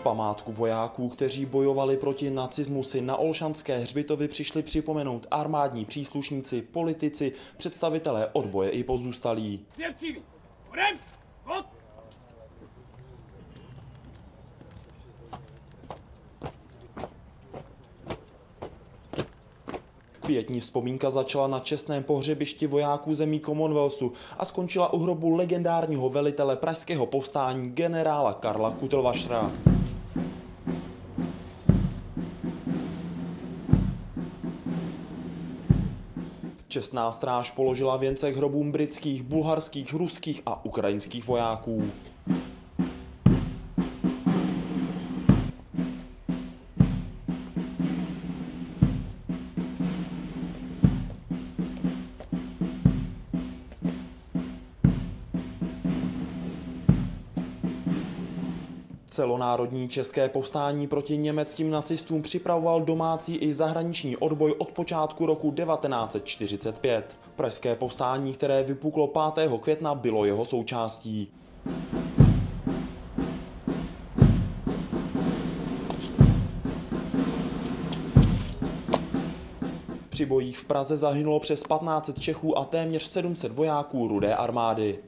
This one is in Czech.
památku vojáků, kteří bojovali proti nacismu, si na Olšanské hřbitovy přišli připomenout armádní příslušníci, politici, představitelé odboje i pozůstalí. Pětní vzpomínka začala na čestném pohřebišti vojáků zemí Commonwealthu a skončila u hrobu legendárního velitele pražského povstání generála Karla Kutelvašra. Čestná stráž položila věnce k hrobům britských, bulharských, ruských a ukrajinských vojáků. Celonárodní české povstání proti německým nacistům připravoval domácí i zahraniční odboj od počátku roku 1945. Pražské povstání, které vypuklo 5. května, bylo jeho součástí. Při bojích v Praze zahynulo přes 1500 Čechů a téměř 700 vojáků Rudé armády.